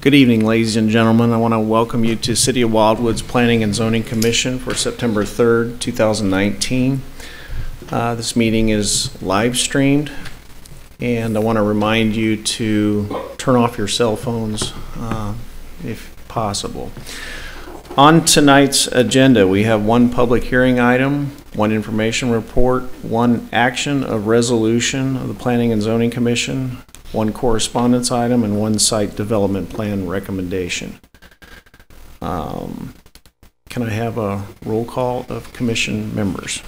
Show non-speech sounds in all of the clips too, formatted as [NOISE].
Good evening, ladies and gentlemen. I want to welcome you to City of Wildwood's Planning and Zoning Commission for September 3rd, 2019. Uh, This meeting is live streamed, and I want to remind you to turn off your cell phones uh, if possible. On tonight's agenda, we have one public hearing item, one information report, one action of resolution of the Planning and Zoning Commission, one correspondence item, and one site development plan recommendation. Um, Can I have a roll call of commission members?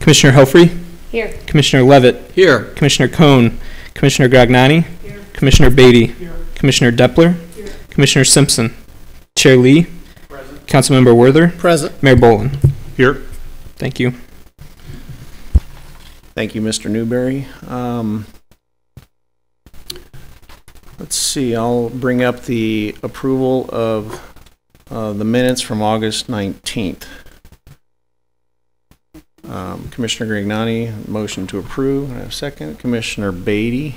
Commissioner Helfrey, Here. Commissioner Levitt, Here. Commissioner Cohn, Commissioner Gragnani, Commissioner Beatty, Here. Commissioner Deppler, Here. Commissioner Simpson, Chair Lee, Present. Councilmember Werther? Present. Mayor Boland. Here. Thank you. Thank you, Mr. Newberry. Um, Let's see, I'll bring up the approval of uh, the minutes from August 19th. Um, Commissioner Grignani, motion to approve. I have a second. Commissioner Beatty.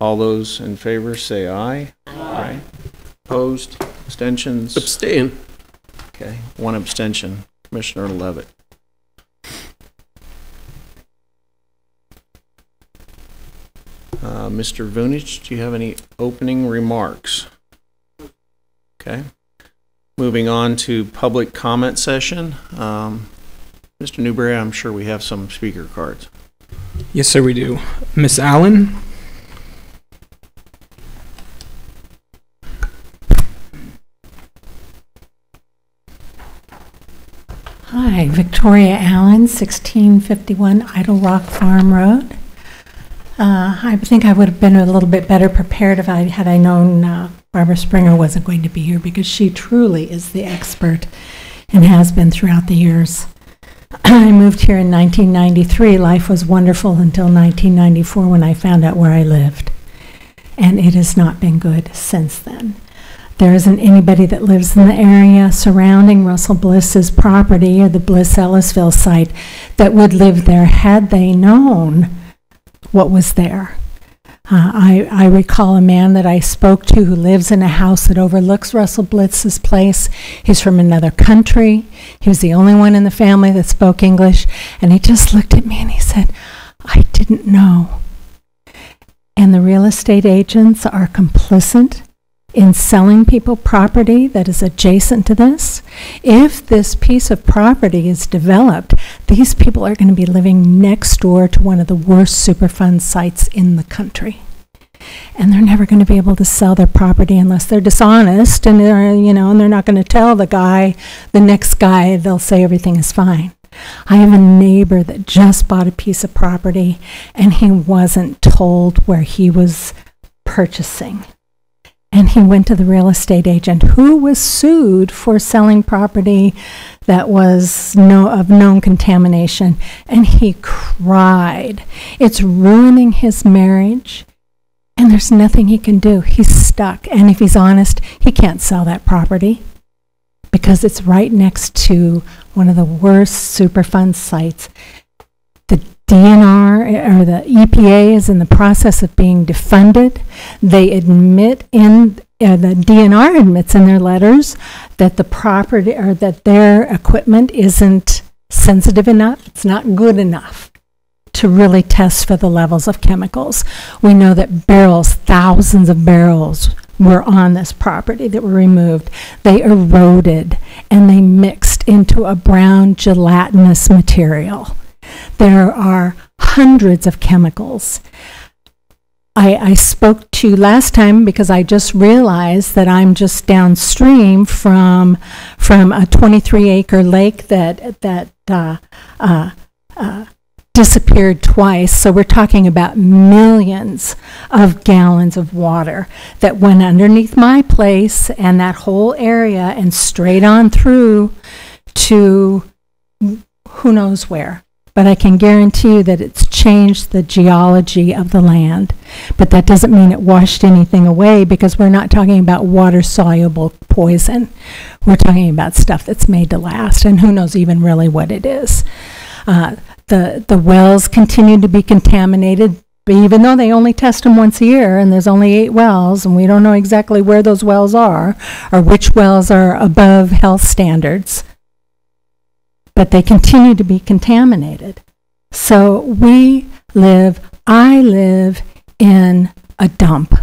All those in favor say aye. Aye. Opposed? Abstentions? Abstain. Okay, one abstention. Commissioner Levitt. Uh, Mr. Vujnich, do you have any opening remarks? Okay. Moving on to public comment session. Um, Mr. Newberry, I'm sure we have some speaker cards. Yes, sir, we do. Miss Allen, Hi, Victoria Allen, 1651 Idle Rock Farm Road. Uh, I think I would have been a little bit better prepared if I, had I known uh, Barbara Springer wasn't going to be here because she truly is the expert and has been throughout the years. [CLEARS THROAT] I moved here in 1993. Life was wonderful until 1994 when I found out where I lived. And it has not been good since then. There isn't anybody that lives in the area surrounding Russell Bliss's property or the Bliss Ellisville site that would live there had they known what was there. Uh, I, I recall a man that I spoke to who lives in a house that overlooks Russell Bliss's place. He's from another country. He was the only one in the family that spoke English. And he just looked at me and he said, I didn't know. And the real estate agents are complicit in selling people property that is adjacent to this. If this piece of property is developed, these people are going to be living next door to one of the worst Superfund sites in the country. And they're never going to be able to sell their property unless they're dishonest and they're, you know, and they're not going to tell the guy, the next guy, they'll say everything is fine. I have a neighbor that just bought a piece of property and he wasn't told where he was purchasing. And he went to the real estate agent who was sued for selling property that was no, of known contamination. And he cried. It's ruining his marriage. And there's nothing he can do. He's stuck. And if he's honest, he can't sell that property because it's right next to one of the worst Superfund sites. The DNR or the EPA is in the process of being defunded. They admit in uh, the DNR admits in their letters that the property or that their equipment isn't sensitive enough. It's not good enough to really test for the levels of chemicals. We know that barrels, thousands of barrels were on this property that were removed. They eroded and they mixed into a brown gelatinous material. There are hundreds of chemicals. I, I spoke to you last time because I just realized that I'm just downstream from from a 23 acre lake that that uh, uh, uh, disappeared twice. So we're talking about millions of gallons of water that went underneath my place and that whole area and straight on through to who knows where. But I can guarantee you that it's changed the geology of the land. But that doesn't mean it washed anything away because we're not talking about water soluble poison. We're talking about stuff that's made to last, and who knows even really what it is. Uh, the, the wells continue to be contaminated. Even though they only test them once a year and there's only eight wells and we don't know exactly where those wells are or which wells are above health standards, but they continue to be contaminated. So we live, I live in a dump.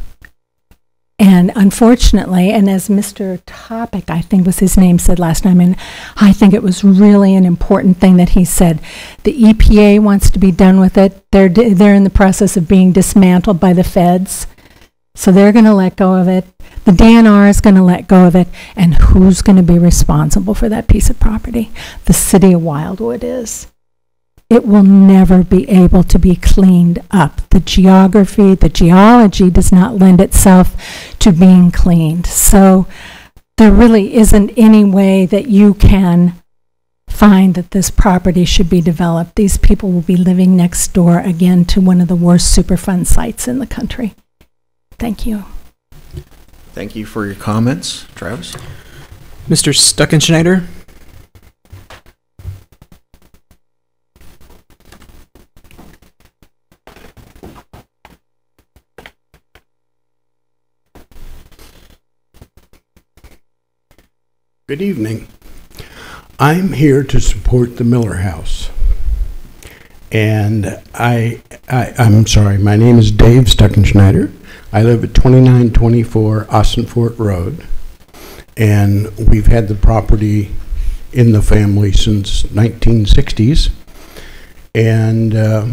And unfortunately, and as Mr. Topic, I think was his name, said last time, and I think it was really an important thing that he said. The EPA wants to be done with it. They're, they're in the process of being dismantled by the feds. So they're going to let go of it. The DNR is going to let go of it. And who's going to be responsible for that piece of property? The city of Wildwood is it will never be able to be cleaned up. The geography, the geology does not lend itself to being cleaned. So there really isn't any way that you can find that this property should be developed. These people will be living next door again to one of the worst Superfund sites in the country. Thank you. Thank you for your comments. Travis? Mr. Stuckenschneider, Good evening. I'm here to support the Miller House. And I, I, I'm sorry, my name is Dave Stuckenschneider. I live at 2924 Austin Fort Road. And we've had the property in the family since 1960s. And uh,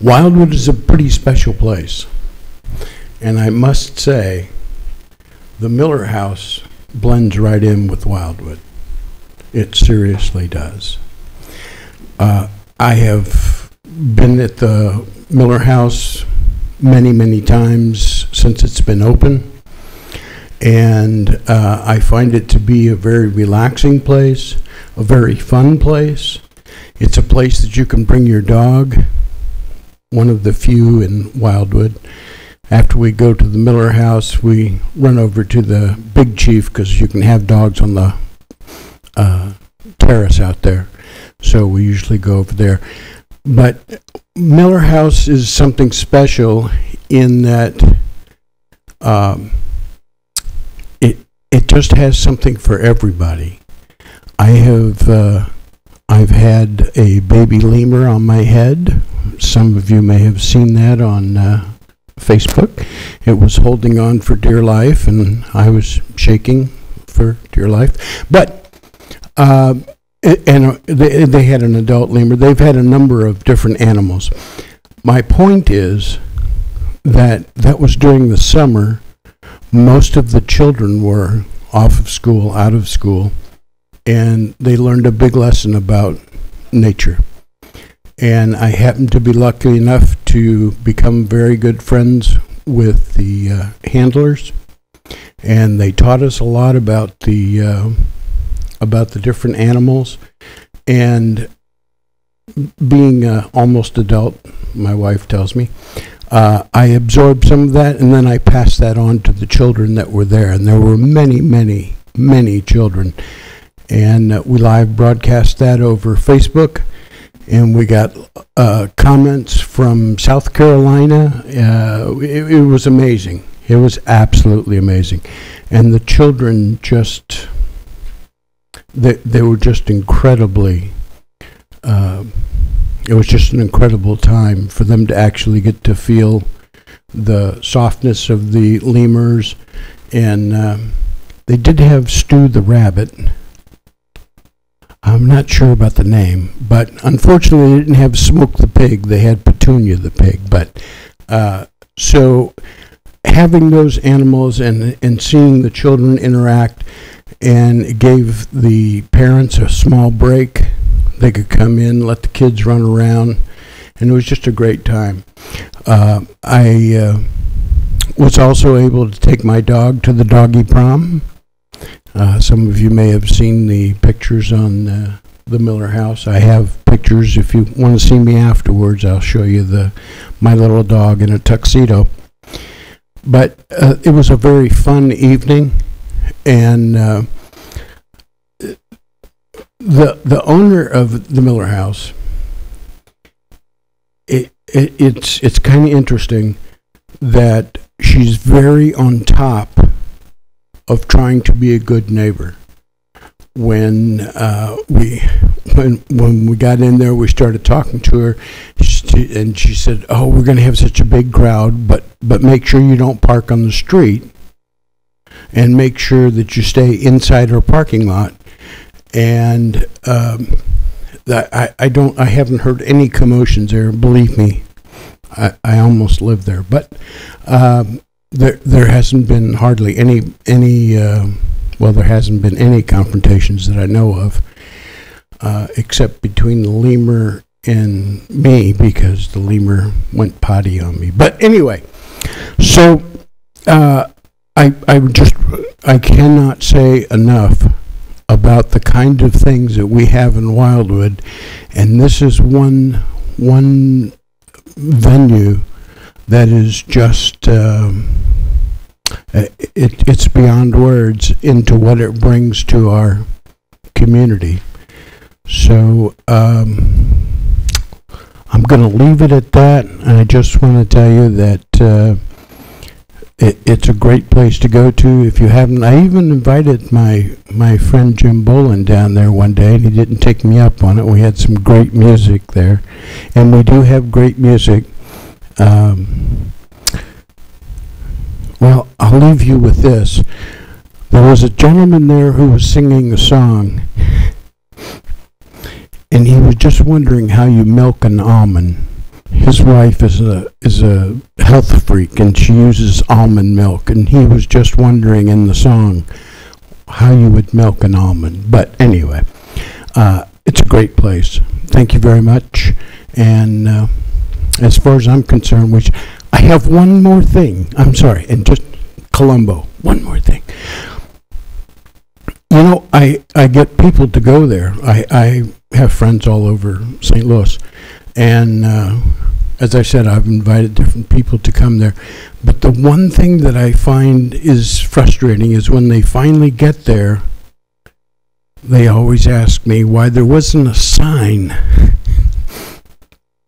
Wildwood is a pretty special place. And I must say, the Miller House blends right in with Wildwood. It seriously does. Uh, I have been at the Miller House many, many times since it's been open. And uh, I find it to be a very relaxing place, a very fun place. It's a place that you can bring your dog, one of the few in Wildwood. After we go to the Miller House, we run over to the Big Chief because you can have dogs on the uh, terrace out there. So we usually go over there. But Miller House is something special in that um, it it just has something for everybody. I have uh, I've had a baby lemur on my head. Some of you may have seen that on uh, Facebook. It was holding on for dear life, and I was shaking for dear life. But uh, and they, they had an adult lemur. They've had a number of different animals. My point is that that was during the summer. Most of the children were off of school, out of school, and they learned a big lesson about nature. And I happened to be lucky enough to become very good friends with the uh, handlers, and they taught us a lot about the uh, about the different animals. And being uh, almost adult, my wife tells me, uh, I absorbed some of that, and then I passed that on to the children that were there, and there were many, many, many children. And uh, we live broadcast that over Facebook and we got uh, comments from South Carolina. Uh, it, it was amazing. It was absolutely amazing, and the children just they they were just incredibly. Uh, it was just an incredible time for them to actually get to feel the softness of the lemurs, and um, they did have Stew the rabbit. I'm not sure about the name, but unfortunately, they didn't have Smoke the pig. They had Petunia the pig. But uh, so having those animals and and seeing the children interact, and gave the parents a small break. They could come in, let the kids run around, and it was just a great time. Uh, I uh, was also able to take my dog to the doggy prom. Uh, some of you may have seen the pictures on uh, the Miller House. I have pictures. If you want to see me afterwards, I'll show you the my little dog in a tuxedo. But uh, it was a very fun evening, and uh, the the owner of the Miller House. It, it, it's it's kind of interesting that she's very on top of trying to be a good neighbor. When uh, we when when we got in there, we started talking to her, she, and she said, "Oh, we're going to have such a big crowd, but but make sure you don't park on the street, and make sure that you stay inside our parking lot." And um, that I, I don't I haven't heard any commotions there. Believe me, I, I almost live there, but um, there there hasn't been hardly any any uh, well there hasn't been any confrontations that I know of, uh, except between the lemur and me because the lemur went potty on me. But anyway, so uh, I I just I cannot say enough about the kind of things that we have in Wildwood, and this is one one venue that is just um, it, it's beyond words into what it brings to our community. So um, I'm going to leave it at that, and I just want to tell you that. Uh, it, it's a great place to go to if you haven't. I even invited my my friend Jim Bolin down there one day, and he didn't take me up on it. We had some great music there, and we do have great music. Um, well, I'll leave you with this. There was a gentleman there who was singing a song, and he was just wondering how you milk an almond his wife is a is a health freak and she uses almond milk and he was just wondering in the song how you would milk an almond. But anyway uh, it's a great place. Thank you very much. And uh, as far as i'm concerned which i have one more thing. I'm sorry and just Columbo one more thing. You know i i get people to go there. I i have friends all over st louis and uh, as I said, I've invited different people to come there. But the one thing that I find is frustrating is when they finally get there, they always ask me why there wasn't a sign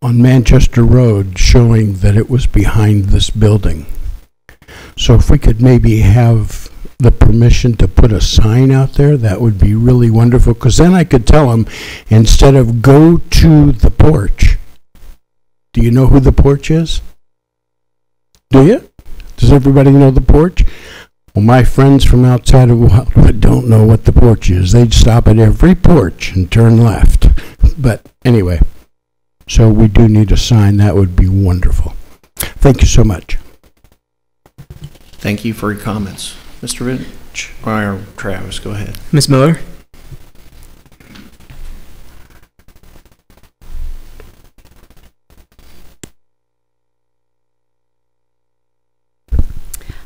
on Manchester Road showing that it was behind this building. So if we could maybe have the permission to put a sign out there, that would be really wonderful. Because then I could tell them instead of go to the porch, do you know who the porch is? Do you? Does everybody know the porch? Well, my friends from outside of Wildwood don't know what the porch is. They'd stop at every porch and turn left. But anyway, so we do need a sign. That would be wonderful. Thank you so much. Thank you for your comments. Mr. Rich, or Travis, go ahead. Ms. Miller?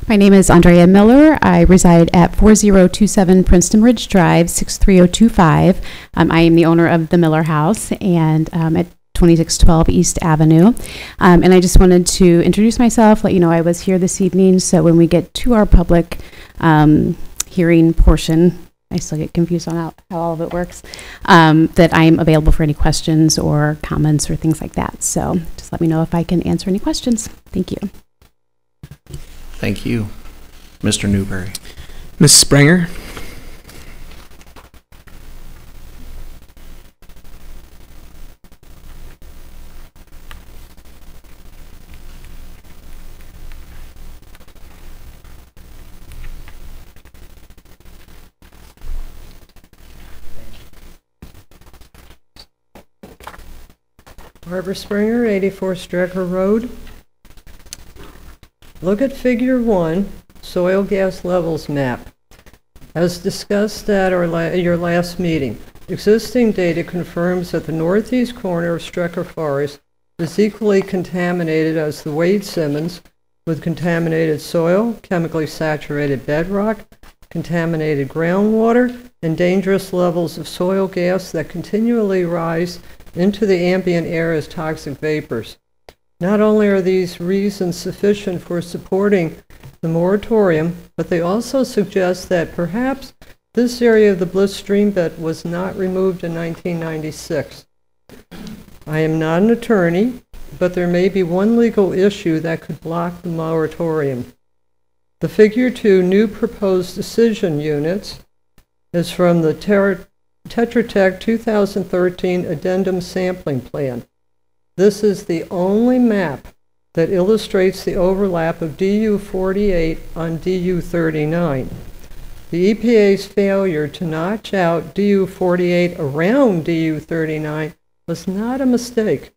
My name is Andrea Miller. I reside at 4027 Princeton Ridge Drive, 63025. Um, I am the owner of the Miller House and um, at 2612 East Avenue. Um, and I just wanted to introduce myself, let you know I was here this evening. So when we get to our public um, hearing portion, I still get confused on how, how all of it works, um, that I'm available for any questions or comments or things like that. So just let me know if I can answer any questions. Thank you. Thank you. Mr. Newberry. Ms. Springer? Barbara Springer, 84 Strecker Road. Look at Figure 1, Soil Gas Levels Map. As discussed at our la- your last meeting, existing data confirms that the northeast corner of Strecker Forest is equally contaminated as the Wade Simmons with contaminated soil, chemically saturated bedrock, contaminated groundwater, and dangerous levels of soil gas that continually rise into the ambient air as toxic vapors. Not only are these reasons sufficient for supporting the moratorium, but they also suggest that perhaps this area of the Bliss stream bed was not removed in 1996. I am not an attorney, but there may be one legal issue that could block the moratorium. The Figure 2 new proposed decision units is from the Tetra Tech 2013 Addendum Sampling Plan. This is the only map that illustrates the overlap of DU 48 on DU 39. The EPA's failure to notch out DU 48 around DU 39 was not a mistake.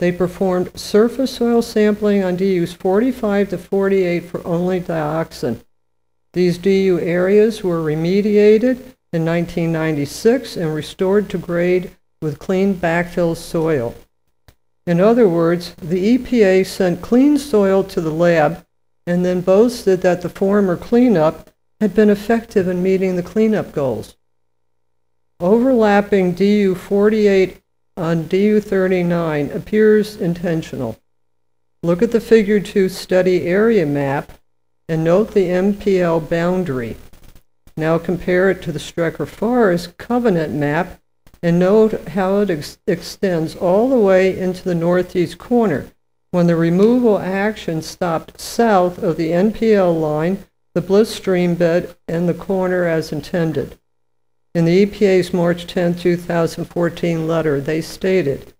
They performed surface soil sampling on DUs 45 to 48 for only dioxin. These DU areas were remediated in 1996 and restored to grade with clean backfill soil. In other words, the EPA sent clean soil to the lab and then boasted that the former cleanup had been effective in meeting the cleanup goals. Overlapping DU 48 on DU 39 appears intentional. Look at the Figure 2 study area map and note the NPL boundary. Now compare it to the Strecker Forest covenant map and note how it ex- extends all the way into the northeast corner. When the removal action stopped south of the NPL line, the Bliss stream bed, and the corner as intended. In the EPA's March 10, 2014 letter, they stated,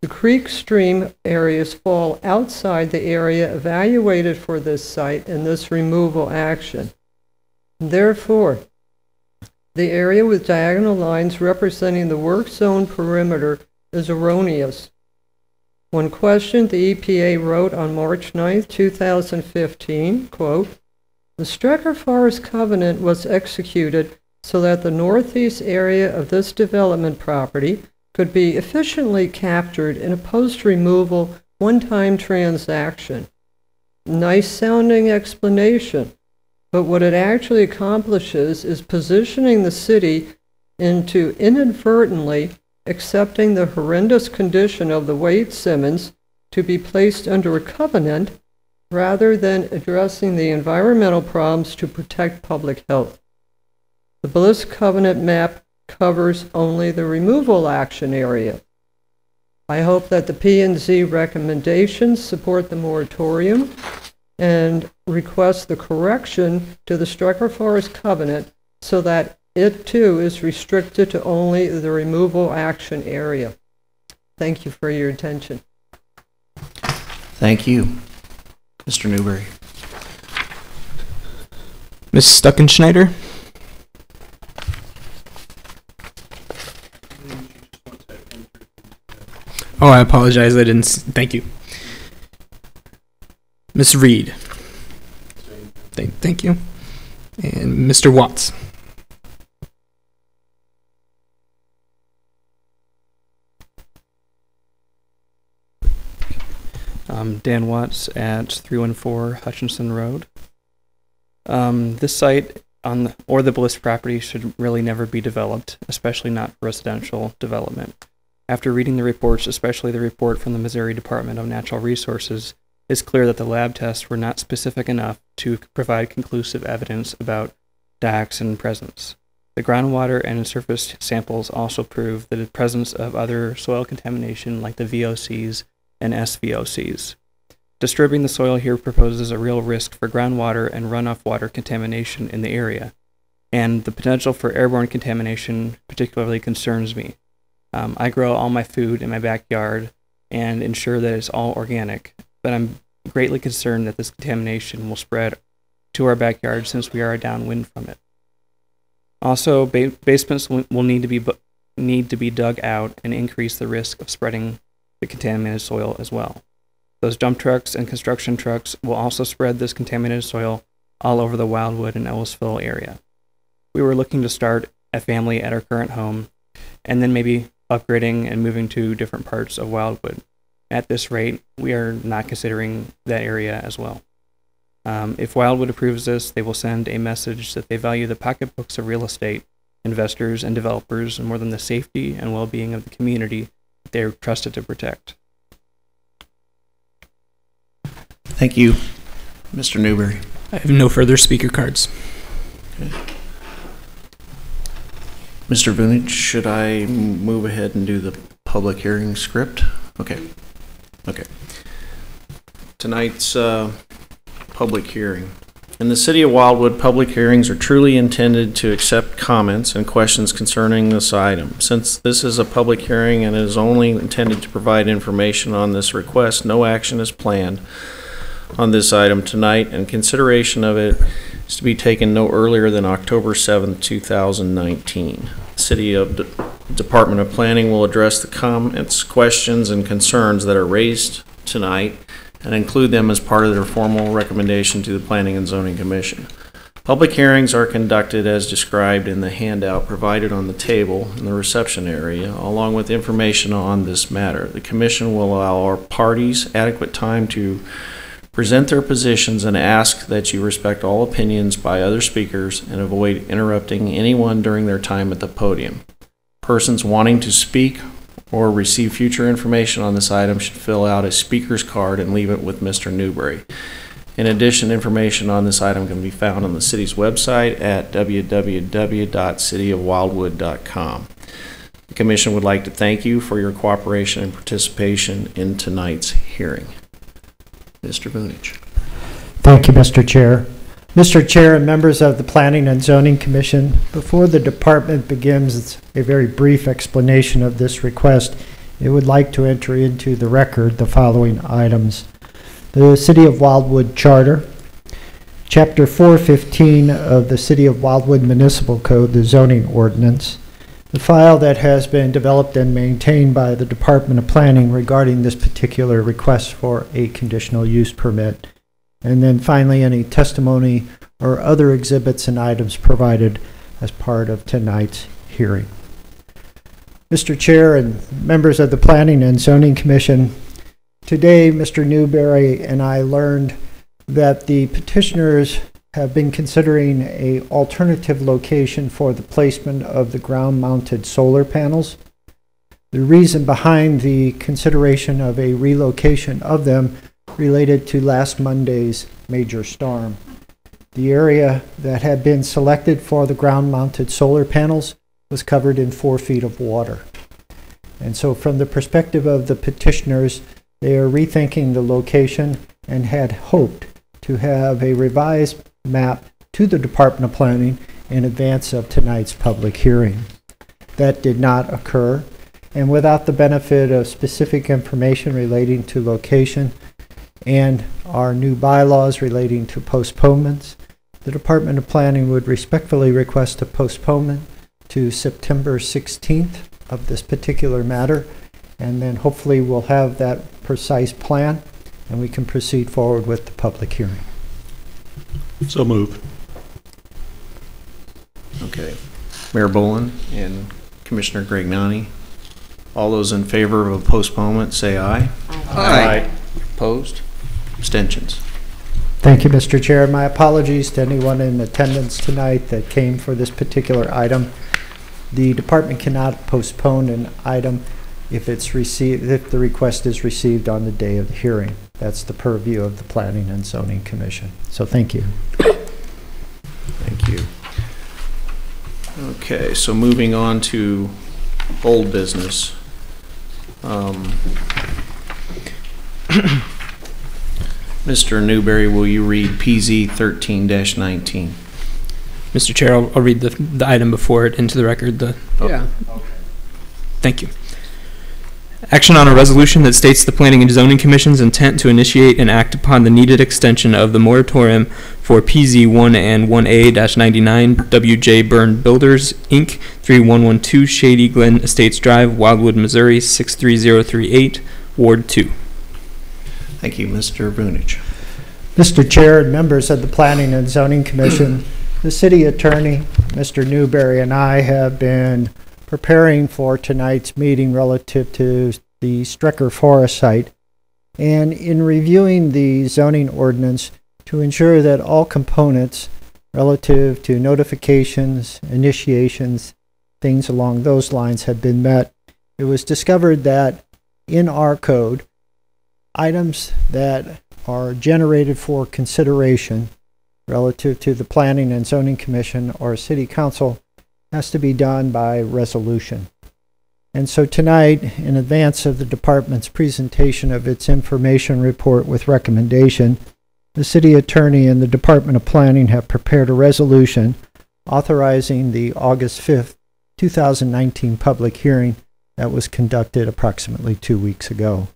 "The creek stream areas fall outside the area evaluated for this site and this removal action. Therefore, the area with diagonal lines representing the work zone perimeter is erroneous." When questioned, the EPA wrote on March 9, 2015, quote, "The Strecker Forest Covenant was executed so that the northeast area of this development property could be efficiently captured in a post-removal one-time transaction. Nice sounding explanation, but what it actually accomplishes is positioning the city into inadvertently accepting the horrendous condition of the Wade Simmons to be placed under a covenant rather than addressing the environmental problems to protect public health. The Bliss Covenant map covers only the removal action area. I hope that the P and Z recommendations support the moratorium and request the correction to the Strecker Forest Covenant so that it too is restricted to only the removal action area. Thank you for your attention. Thank you. Mr. Newberry. Ms. Stuckenschneider? Oh, I apologize. I didn't. Thank you. Ms. Reed? Thank, thank you. And Mr. Watts? Um, Dan Watts at 314 Hutchinson Road. Um, this site on the, or the Bliss property should really never be developed, especially not for residential development. After reading the reports, especially the report from the Missouri Department of Natural Resources, it's clear that the lab tests were not specific enough to provide conclusive evidence about dioxin presence. The groundwater and surface samples also prove the presence of other soil contamination like the VOCs and SVOCs. Disturbing the soil here proposes a real risk for groundwater and runoff water contamination in the area, and the potential for airborne contamination particularly concerns me. Um, I grow all my food in my backyard and ensure that it's all organic, but I'm greatly concerned that this contamination will spread to our backyard since we are downwind from it. Also, ba- basements will need to be need to be dug out and increase the risk of spreading the contaminated soil as well. Those dump trucks and construction trucks will also spread this contaminated soil all over the Wildwood and Ellisville area. We were looking to start a family at our current home and then maybe upgrading and moving to different parts of Wildwood. At this rate, we are not considering that area as well. Um, if Wildwood approves this, they will send a message that they value the pocketbooks of real estate investors and developers more than the safety and well-being of the community that they are trusted to protect. Thank you. Mr. Newberry. I have no further speaker cards. Mr. Vujnich, should I move ahead and do the public hearing script? Okay. Tonight's uh, public hearing. In the city of Wildwood, public hearings are truly intended to accept comments and questions concerning this item. Since this is a public hearing and is only intended to provide information on this request, no action is planned on this item tonight, and consideration of it is to be taken no earlier than October 7th, 2019. City of De- Department of Planning will address the comments, questions, and concerns that are raised tonight and include them as part of their formal recommendation to the Planning and Zoning Commission. Public hearings are conducted as described in the handout provided on the table in the reception area, along with information on this matter. The commission will allow our parties adequate time to present their positions and ask that you respect all opinions by other speakers and avoid interrupting anyone during their time at the podium. Persons wanting to speak or receive future information on this item should fill out a speaker's card and leave it with Mr. Newberry. In addition, information on this item can be found on the city's website at www.cityofwildwood.com. The commission would like to thank you for your cooperation and participation in tonight's hearing. Mr. Vujnich. Thank you, Mr. Chair. Mr. Chair and members of the Planning and Zoning Commission, before the department begins a very brief explanation of this request, it would like to enter into the record the following items. The City of Wildwood Charter, Chapter 415 of the City of Wildwood Municipal Code, the zoning ordinance, the file that has been developed and maintained by the Department of Planning regarding this particular request for a conditional use permit, and then finally, any testimony or other exhibits and items provided as part of tonight's hearing. Mr. Chair and members of the Planning and Zoning Commission, today Mr. Newberry and I learned that the petitioners have been considering a alternative location for the placement of the ground-mounted solar panels. The reason behind the consideration of a relocation of them related to last Monday's major storm. The area that had been selected for the ground-mounted solar panels was covered in four feet of water. And so from the perspective of the petitioners, they are rethinking the location and had hoped to have a revised map to the Department of Planning in advance of tonight's public hearing. That did not occur, and without the benefit of specific information relating to location and our new bylaws relating to postponements, the Department of Planning would respectfully request a postponement to September 16th of this particular matter, and then hopefully we'll have that precise plan and we can proceed forward with the public hearing. So move. Okay. Mayor Boland and Commissioner Grignani. All those in favor of a postponement, say aye. Aye. Opposed? Abstentions? Thank you, Mr. Chair. My apologies to anyone in attendance tonight that came for this particular item. The department cannot postpone an item if it's received, if the request is received on the day of the hearing. That's the purview of the Planning and Zoning Commission. So thank you. Thank you. Okay, so moving on to old business. Um, [CLEARS THROAT] Mr. Newberry, will you read PZ thirteen nineteen? Mr. Chair, I'll, I'll read the, the item before it into the record. The, Yeah. Okay. thank you. Action on a resolution that states the Planning and Zoning Commission's intent to initiate and act upon the needed extension of the moratorium for PZ one and one A ninety-nine WJ Byrne Builders, Inc., three one one two Shady Glen Estates Drive, Wildwood, Missouri, six three zero three eight, Ward two. Thank you, Mr. Vujnich. Mr. Chair and members of the Planning and Zoning Commission, the city attorney, Mr. Newberry, and I have been preparing for tonight's meeting relative to the Strecker Forest site. And in reviewing the zoning ordinance to ensure that all components relative to notifications, initiations, things along those lines have been met, it was discovered that in our code, items that are generated for consideration relative to the Planning and Zoning Commission or City Council has to be done by resolution. And so tonight, in advance of the department's presentation of its information report with recommendation, the city attorney and the Department of Planning have prepared a resolution authorizing the August 5th, 2019 public hearing that was conducted approximately two weeks ago.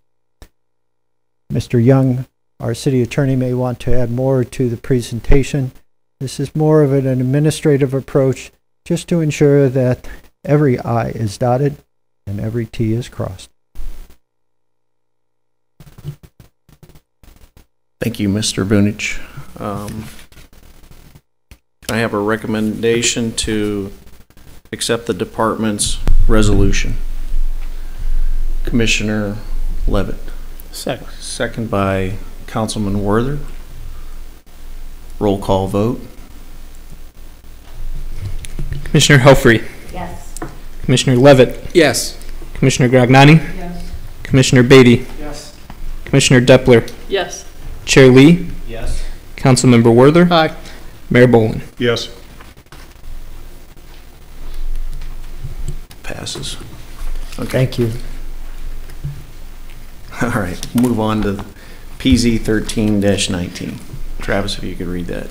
Mr. Young, our city attorney, may want to add more to the presentation. This is more of an administrative approach just to ensure that every I is dotted and every T is crossed. Thank you, Mr. Vujnich. Um, I have a recommendation to accept the department's resolution. Commissioner Levitt. Second. Second by Councilman Werther. Roll call vote. Commissioner Helfrey. Yes. Commissioner Levitt. Yes. Commissioner Gragnani. Yes. Commissioner Beatty. Yes. Commissioner Depler. Yes. Chair Lee. Yes. Councilmember Werther, Aye. Mayor Boland. Yes. Passes. Okay, Thank you. [LAUGHS] all right, move on to PZ thirteen nineteen. Travis, if you could read that.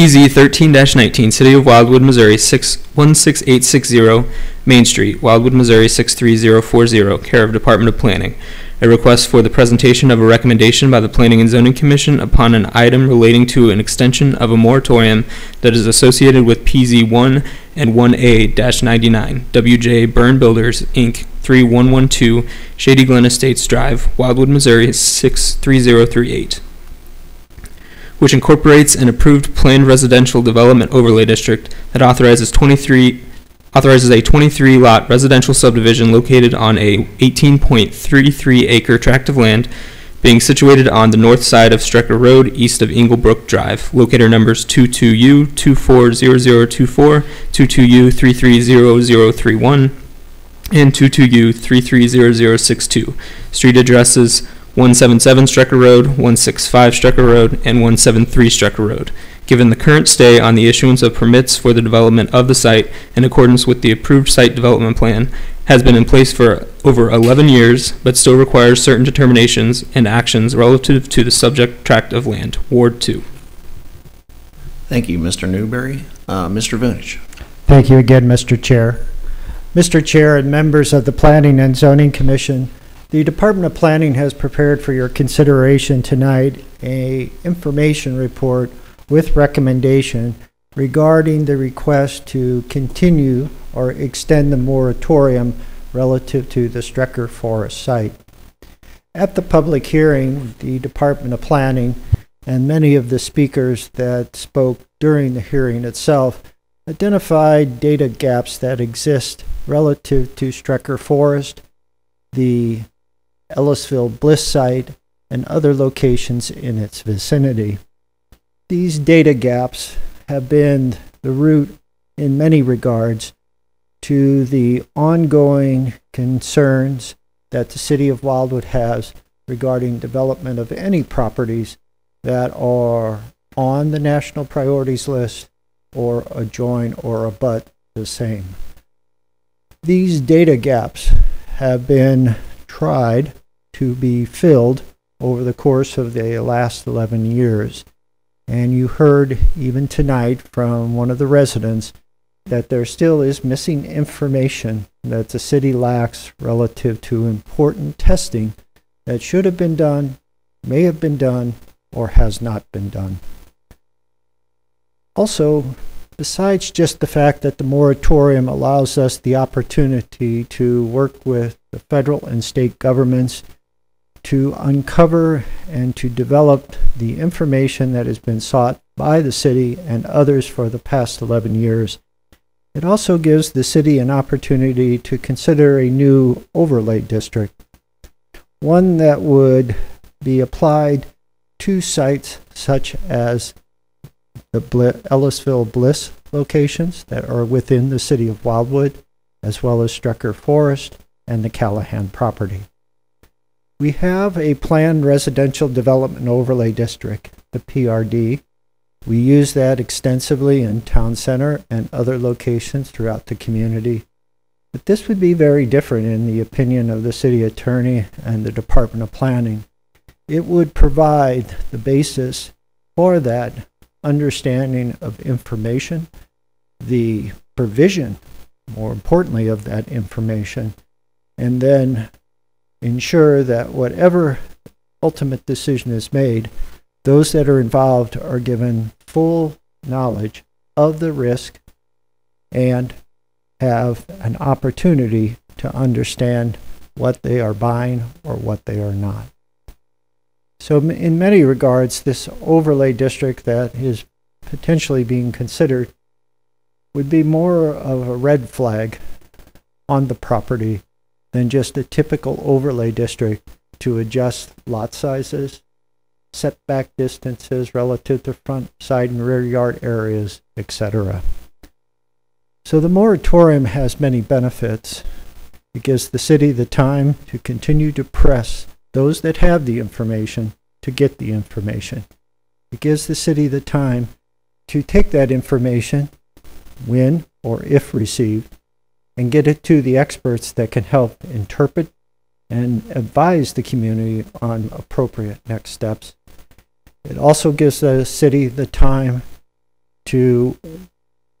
PZ 13-19, City of Wildwood, Missouri, six, one six eight six zero, Main Street, Wildwood, Missouri, six three zero four zero, care of Department of Planning. A request for the presentation of a recommendation by the Planning and Zoning Commission upon an item relating to an extension of a moratorium that is associated with PZ one and one A ninety-nine, WJ Byrne Builders, Inc., three one one two, Shady Glen Estates Drive, Wildwood, Missouri, six three zero three eight which incorporates an approved planned residential development overlay district that authorizes 23 authorizes a 23 lot residential subdivision located on a 18.33 acre tract of land being situated on the north side of Strecker Road east of Inglebrook Drive. Locator numbers 22U 240024, 22U 330031, and 22U 330062. Street addresses 177 Strecker Road, 165 Strecker Road, and 173 Strecker Road. Given the current stay on the issuance of permits for the development of the site in accordance with the approved site development plan, has been in place for over 11 years, but still requires certain determinations and actions relative to the subject tract of land, Ward 2. Thank you, Mr. Newberry. Uh, Mr. Vujnich. Thank you again, Mr. Chair. Mr. Chair and members of the Planning and Zoning Commission, the Department of Planning has prepared for your consideration tonight a information report with recommendation regarding the request to continue or extend the moratorium relative to the Strecker Forest site. At the public hearing, the Department of Planning and many of the speakers that spoke during the hearing itself identified data gaps that exist relative to Strecker Forest, the Ellisville Bliss site, and other locations in its vicinity. These data gaps have been the root, in many regards, to the ongoing concerns that the city of Wildwood has regarding development of any properties that are on the national priorities list or adjoin or abut the same. These data gaps have been tried to be filled over the course of the last 11 years. And you heard even tonight from one of the residents that there still is missing information that the city lacks relative to important testing that should have been done, may have been done, or has not been done. Also, besides just the fact that the moratorium allows us the opportunity to work with the federal and state governments to uncover and to develop the information that has been sought by the city and others for the past 11 years. It also gives the city an opportunity to consider a new overlay district, one that would be applied to sites such as the Ellisville Bliss locations that are within the city of Wildwood, as well as Strecker Forest and the Callahan property. We have a planned residential development overlay district, the PRD. We use that extensively in town center and other locations throughout the community. But this would be very different in the opinion of the city attorney and the Department of Planning. It would provide the basis for that understanding of information, the provision, more importantly, of that information, and then ensure that whatever ultimate decision is made, those that are involved are given full knowledge of the risk and have an opportunity to understand what they are buying or what they are not. So, in many regards, this overlay district that is potentially being considered would be more of a red flag on the property than just a typical overlay district to adjust lot sizes, setback distances relative to front, side, and rear yard areas, etc. So the moratorium has many benefits. It gives the city the time to continue to press those that have the information to get the information. It gives the city the time to take that information, when or if received, and get it to the experts that can help interpret and advise the community on appropriate next steps. It also gives the city the time to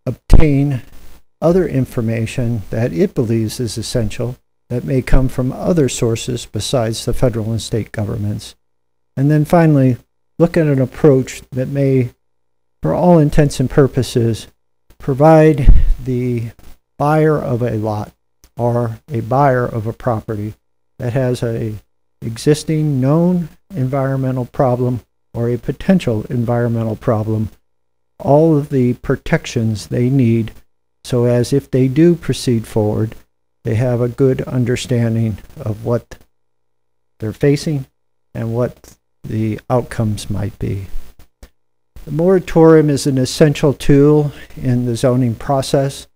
obtain other information that it believes is essential that may come from other sources besides the federal and state governments. And then finally, look at an approach that may, for all intents and purposes, provide the buyer of a lot or a buyer of a property that has a existing known environmental problem or a potential environmental problem all of the protections they need so as if they do proceed forward they have a good understanding of what they're facing and what the outcomes might be. The moratorium is an essential tool in the zoning process.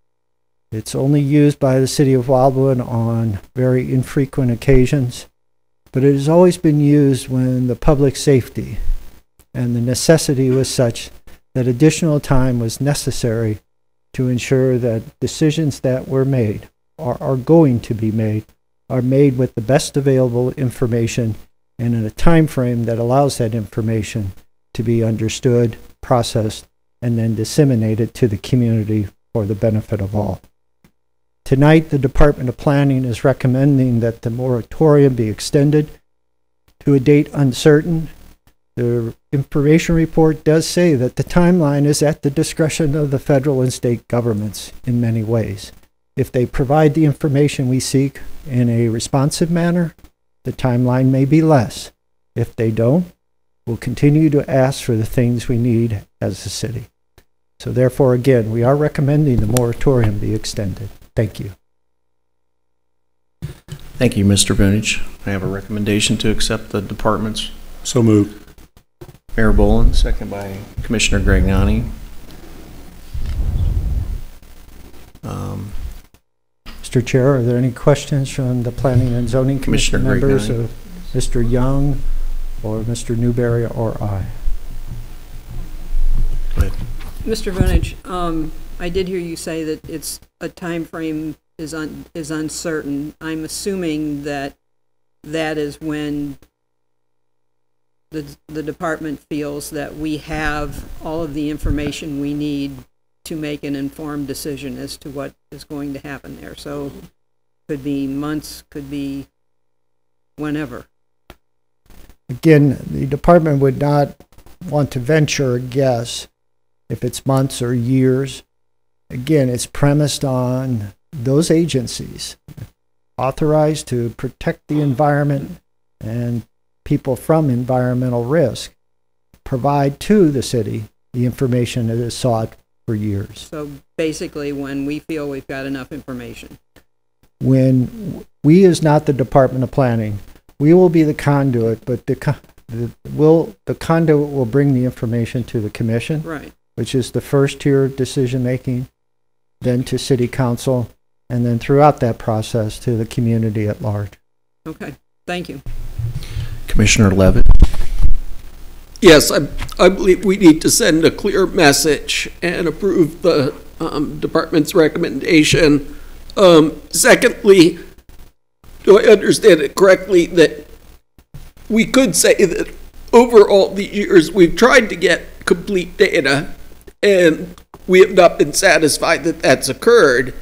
It's only used by the city of Wildwood on very infrequent occasions, but it has always been used when the public safety and the necessity was such that additional time was necessary to ensure that decisions that were made or are going to be made are made with the best available information and in a time frame that allows that information to be understood, processed, and then disseminated to the community for the benefit of all. Tonight, the Department of Planning is recommending that the moratorium be extended to a date uncertain. The information report does say that the timeline is at the discretion of the federal and state governments in many ways. If they provide the information we seek in a responsive manner, the timeline may be less. If they don't, we'll continue to ask for the things we need as a city. So therefore, again, we are recommending the moratorium be extended. Thank you. Thank you, Mr. Vujnich. I have a recommendation to accept the department's. So moved. Mayor Bowlin, second by Commissioner Grignani. Um, Mr. Chair, are there any questions from the Planning and Zoning Commission Commissioner members Grignani. of Mr. Young or Mr. Newberry or I? Mr. Vujnich, um, I did hear you say that it's, a time frame is un, is uncertain. I'm assuming that that is when the, the department feels that we have all of the information we need to make an informed decision as to what is going to happen there. So could be months, could be whenever. Again, the department would not want to venture a guess if it's months or years. Again, it's premised on those agencies authorized to protect the environment and people from environmental risk provide to the city the information that is sought for years. So basically, when we feel we've got enough information. when we is not the Department of Planning, we will be the conduit, but the, the will the conduit will bring the information to the commission, Right. which is the first tier of decision making, then to city council, and then throughout that process to the community at large. Okay. Thank you. Commissioner Levitt, Yes, I, I believe we need to send a clear message and approve the um, department's recommendation Um, secondly, do I understand it correctly that we could say that over all the years, we've tried to get complete data and we have not been satisfied that that's occurred.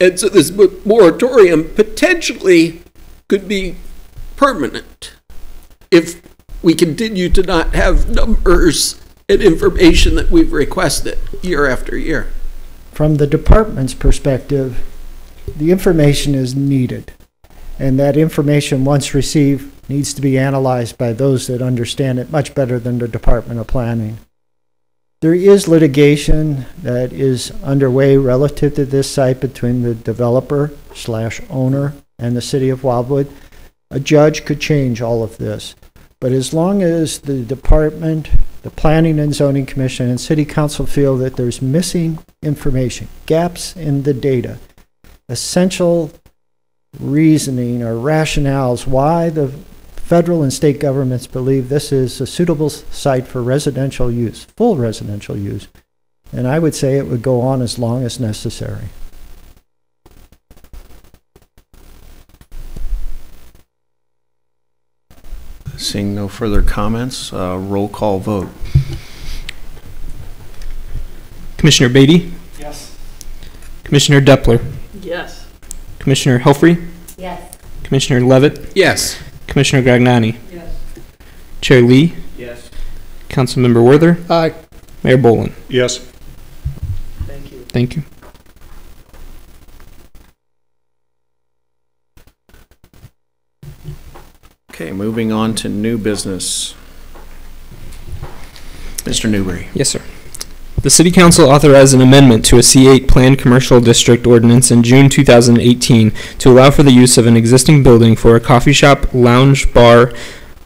And so this moratorium potentially could be permanent if we continue to not have numbers and information that we've requested year after year. From the department's perspective, the information is needed. And that information, once received, needs to be analyzed by those that understand it much better than the Department of Planning. There is litigation that is underway relative to this site between the developer slash owner and the city of Wildwood. A judge could change all of this. But as long as the department, the Planning and Zoning Commission, and City Council feel that there's missing information, gaps in the data, essential reasoning or rationales why the federal and state governments believe this is a suitable site for residential use, full residential use. And I would say it would go on as long as necessary. Seeing no further comments, uh, roll call vote. Commissioner Beatty? Yes. Commissioner Depler? Yes. Commissioner Helfrey? Yes. Commissioner Levitt? Yes. Commissioner Gagnani? Yes. Chair Lee? Yes. Councilmember Werther? Aye. Mayor Bowlin? Yes. Thank you. Thank you. Okay, moving on to new business. Mr. Newberry. Yes, sir. The City Council authorized an amendment to a C8 Planned Commercial District ordinance in June 2018 to allow for the use of an existing building for a coffee shop, lounge, bar,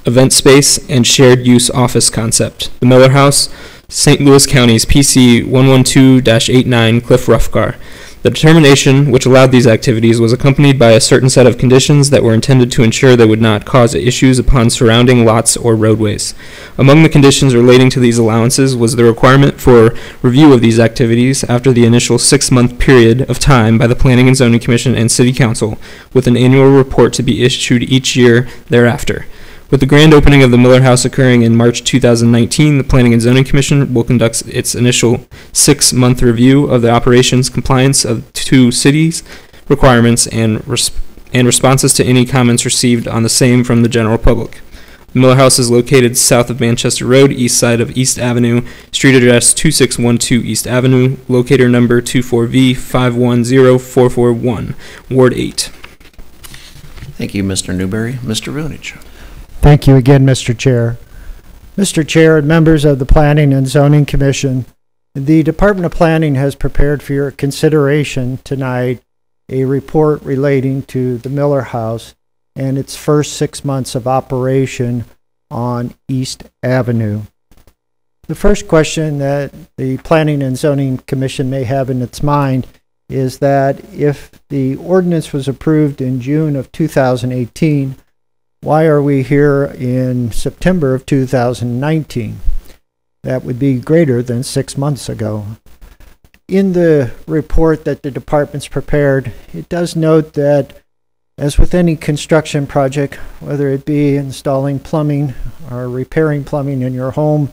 event space, and shared use office concept. The Miller House, St. Louis County's PC 112-89 Cliff Roughgar. The determination which allowed these activities was accompanied by a certain set of conditions that were intended to ensure they would not cause issues upon surrounding lots or roadways. Among the conditions relating to these allowances was the requirement for review of these activities after the initial six-month period of time by the Planning and Zoning Commission and City Council, with an annual report to be issued each year thereafter. With the grand opening of the Miller House occurring in March 2019, the Planning and Zoning Commission will conduct its initial six-month review of the operations compliance of two cities' requirements and res- and responses to any comments received on the same from the general public. The Miller House is located south of Manchester Road, east side of East Avenue, street address 2612 East Avenue, locator number 24V510441, Ward 8. Thank you, Mr. Newberry. Mr. Vujnich. Thank you again, Mr. Chair. Mr. Chair and members of the Planning and Zoning Commission, the Department of Planning has prepared for your consideration tonight a report relating to the Miller House and its first six months of operation on East Avenue. The first question that the Planning and Zoning Commission may have in its mind is that if the ordinance was approved in June of 2018, why are we here in September of 2019? That would be greater than six months ago. In the report that the department's prepared, it does note that, as with any construction project, whether it be installing plumbing or repairing plumbing in your home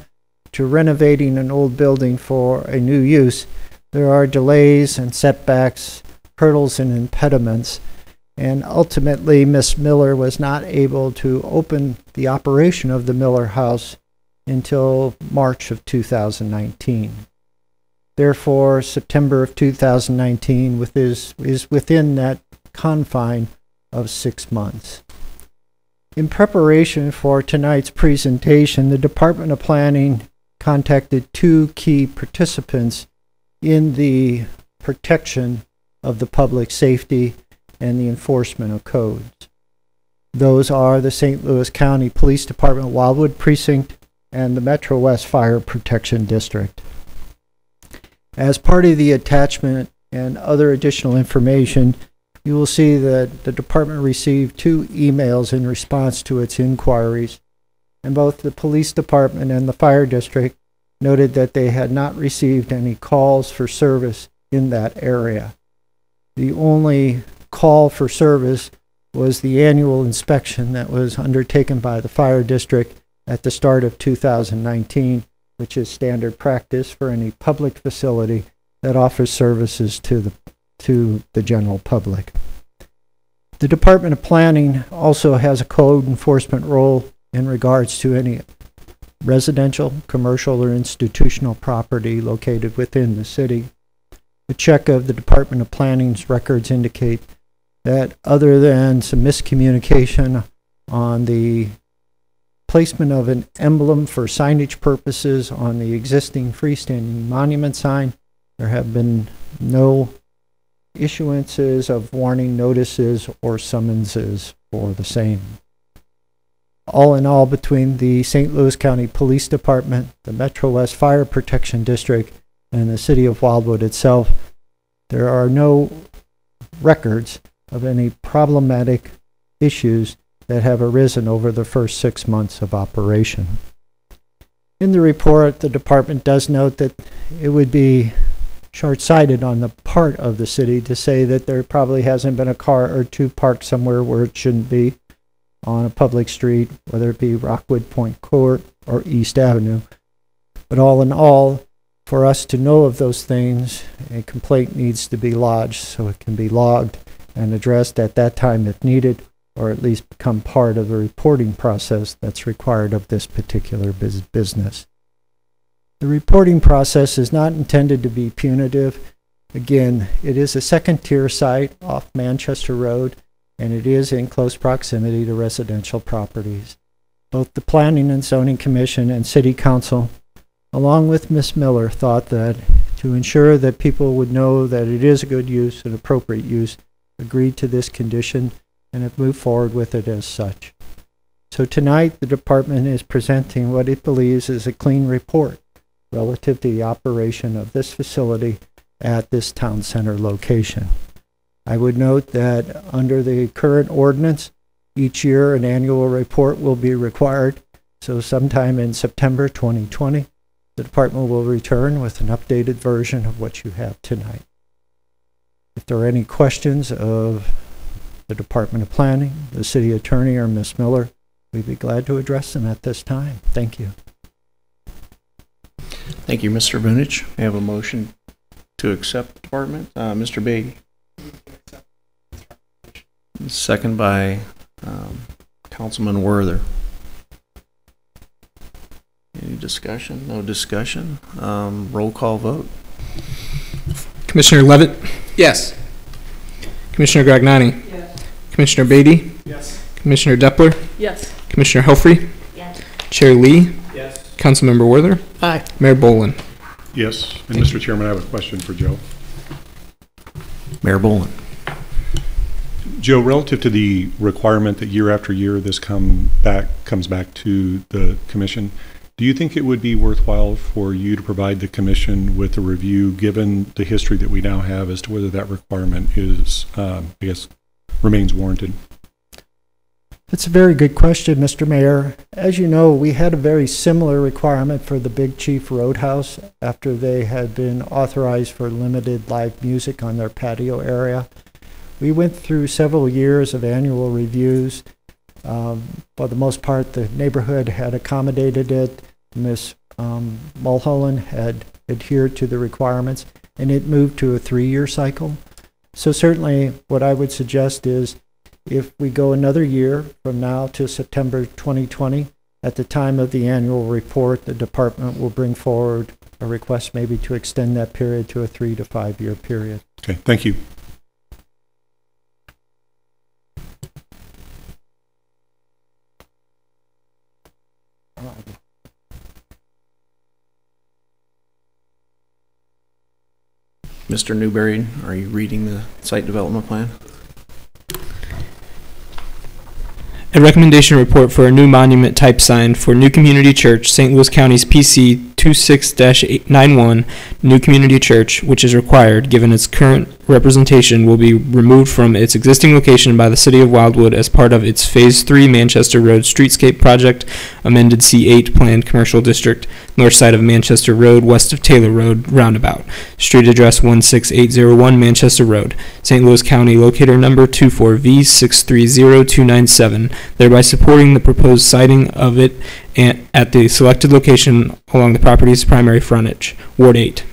to renovating an old building for a new use, there are delays and setbacks, hurdles and impediments. And ultimately, Miss Miller was not able to open the operation of the Miller House until March of 2019. Therefore, September of 2019 with is, is within that confine of six months. In preparation for tonight's presentation, the Department of Planning contacted two key participants in the protection of the public safety and the enforcement of codes. Those are the St. Louis County Police Department Wildwood Precinct and the Metro West Fire Protection District. As part of the attachment and other additional information, you will see that the department received two emails in response to its inquiries, and both the police department and the fire district noted that they had not received any calls for service in that area. The only call for service was the annual inspection that was undertaken by the fire district at the start of 2019, which is standard practice for any public facility that offers services to the, to the general public. The Department of Planning also has a code enforcement role in regards to any residential, commercial, or institutional property located within the city. The check of the Department of Planning's records indicate that other than some miscommunication on the placement of an emblem for signage purposes on the existing freestanding monument sign, there have been no issuances of warning notices or summonses for the same. All in all, between the St. Louis County Police Department, the Metro West Fire Protection District, and the City of Wildwood itself, there are no records of any problematic issues that have arisen over the first six months of operation. In the report, the department does note that it would be short-sighted on the part of the city to say that there probably hasn't been a car or two parked somewhere where it shouldn't be on a public street, whether it be Rockwood Point Court or East Avenue. But all in all, for us to know of those things, a complaint needs to be lodged so it can be logged and addressed at that time if needed, or at least become part of the reporting process that's required of this particular bus- business. The reporting process is not intended to be punitive. Again, it is a second tier site off Manchester Road, and it is in close proximity to residential properties. Both the Planning and Zoning Commission and City Council, along with Ms. Miller, thought that to ensure that people would know that it is a good use and appropriate use, agreed to this condition and have moved forward with it as such. So tonight, the department is presenting what it believes is a clean report relative to the operation of this facility at this town center location. I would note that under the current ordinance, each year an annual report will be required. So sometime in September 2020, the department will return with an updated version of what you have tonight. If there are any questions of the Department of Planning, the city attorney, or Ms. Miller, we'd be glad to address them at this time. Thank you. Thank you, Mr. Vujnich. I have a motion to accept department. Uh, Mr. Beatty. Second by um, Councilman Werther. Any discussion? No discussion? Um, Roll call vote. Commissioner Levitt, Yes. Commissioner Gragnani, Yes. Commissioner Beatty, Yes. Commissioner Depler, Yes. Commissioner Helfrey, Yes. Chair Lee, Yes. Councilmember Werther, Aye. Mayor Bowlin. Yes, and Mr. Chairman, I have a question for Joe. Mayor Bowlin. Joe, relative to the requirement that year after year this come back, comes back to the commission, do you think it would be worthwhile for you to provide the commission with a review, given the history that we now have as to whether that requirement is, um, I guess, remains warranted? That's a very good question, Mr. Mayor. As you know, we had a very similar requirement for the Big Chief Roadhouse after they had been authorized for limited live music on their patio area. We went through several years of annual reviews. Um, for the most part, the neighborhood had accommodated it. Ms. Um, Mulholland had adhered to the requirements, and it moved to a three-year cycle. So certainly, what I would suggest is if we go another year from now to September 2020, at the time of the annual report, the department will bring forward a request maybe to extend that period to a three to five-year period. Okay, thank you. Mr. Newberry, are you reading the site development plan? A recommendation report for a new monument type sign for New Community Church, St. Louis County's PC 26-91 New Community Church, which is required, given its current representation, will be removed from its existing location by the City of Wildwood as part of its Phase 3 Manchester Road Streetscape Project, amended C8 Planned Commercial District, north side of Manchester Road, west of Taylor Road, roundabout. Street address 16801 Manchester Road, St. Louis County, locator number 24V630297, thereby supporting the proposed siting of it at the selected location along the property's primary frontage, Ward 8.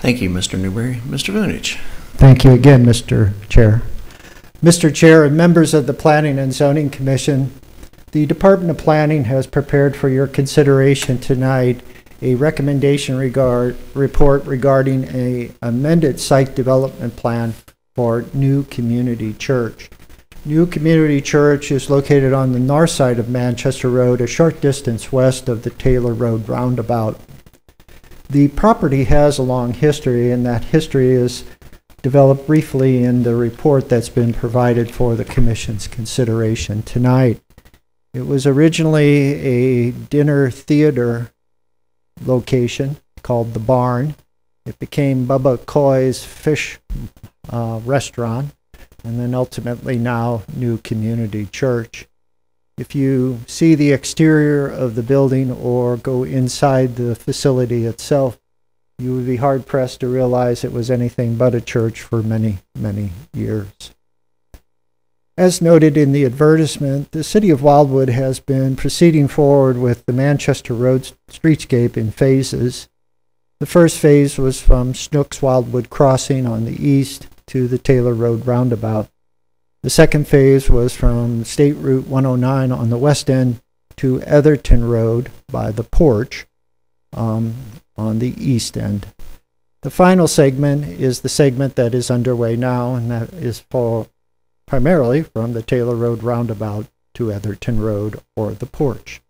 Thank you, Mr. Newberry. Mr. Vujnich. Thank you again, Mr. Chair. Mr. Chair and members of the Planning and Zoning Commission, the Department of Planning has prepared for your consideration tonight a recommendation regard, report regarding a amended site development plan for New Community Church. New Community Church is located on the north side of Manchester Road, a short distance west of the Taylor Road roundabout. The property has a long history, and that history is developed briefly in the report that's been provided for the Commission's consideration tonight. It was originally a dinner theater location called The Barn. It became Bubba Coy's Fish uh, Restaurant, and then ultimately now New Community Church. If you see the exterior of the building or go inside the facility itself, you would be hard pressed to realize it was anything but a church for many, many years. As noted in the advertisement, the City of Wildwood has been proceeding forward with the Manchester Road streetscape in phases. The first phase was from Schnucks Wildwood Crossing on the east to the Taylor Road roundabout. The second phase was from State Route 109 on the west end to Eatherton Road by the porch um, on the east end. The final segment is the segment that is underway now, and that is for primarily from the Taylor Road roundabout to Eatherton Road or the porch.